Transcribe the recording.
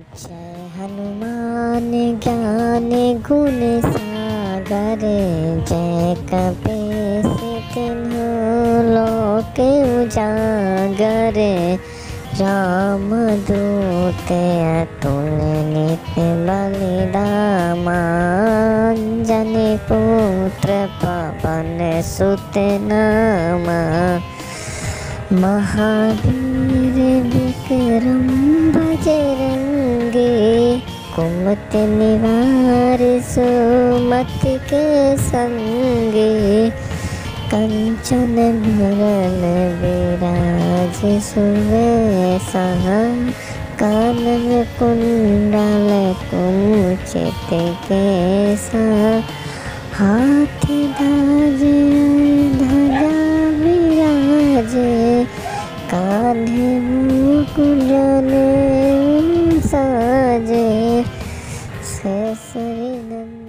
जय हनुमान ज्ञान गुण सागर, जय कपीस तिन्ह लोक उजागर। राम दूत अतुलित बलिदामा जन पुत्र पवन सुत नामा। महावीर विक्रम कुमत निवार सुमत के संगे। कंचन भरन विराज सुवेसा कानन कुंडल कुंचित केसा। हाथ धाज धजा विराज। कान्हे मुकुंदन साजे ससरी नंद